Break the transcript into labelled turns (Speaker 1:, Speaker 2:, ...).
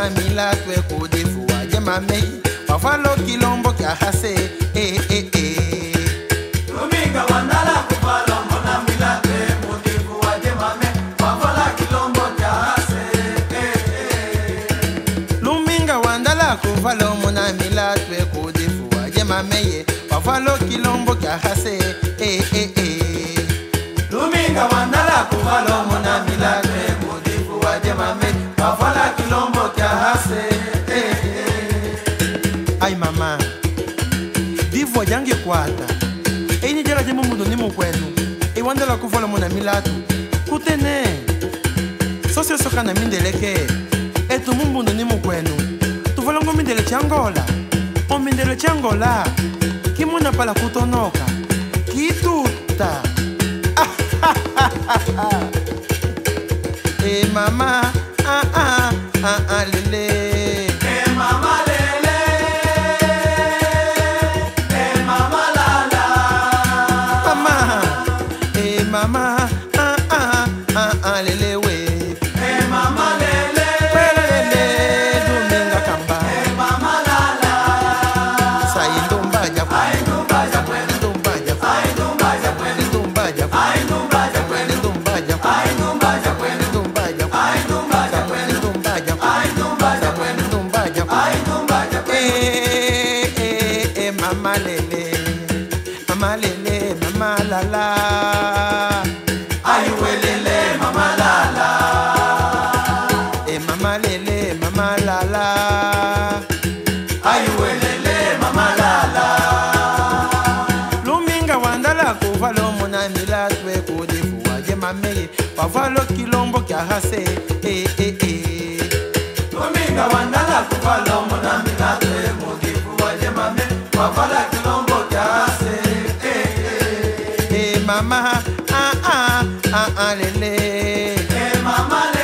Speaker 1: mona mila twe kudifu waje mame wafalo kilombo kya hase eh eh eh
Speaker 2: Luminga wandala kufalo mona milate mudifu waje mame wafala kilombo kyase
Speaker 1: luminga wandala kuvalo mona mila twe kudifu waje mame wafalo kilombo kya hase eh eh eh
Speaker 2: Luminga wandala kufalo mona milate mudifu waje mame wafala
Speaker 1: kufa yange kwata. Eini jala te mumudu ni mukuenu la kuvola mona milatu. Kutene. Sose soka na mindeleke. Etu mumbudu ni mukuenu tuvolongo mindele ciangola o mindele ciangola kimuna pala kutonoka. Kituta. E
Speaker 2: hey, mama. Mama lala Ai welele mama lala
Speaker 1: e mama lele mama lala
Speaker 2: Ai welele mama lala
Speaker 1: luminga wandala kuvalo mona mila twe kudifu waje mameye. Wavalo kilombo kya hase eh eh eh.
Speaker 2: Luminga wandala kufalo mona milate mudifu waje mame wafala
Speaker 1: mama ah ah ah ah lele.
Speaker 2: Eh mama lele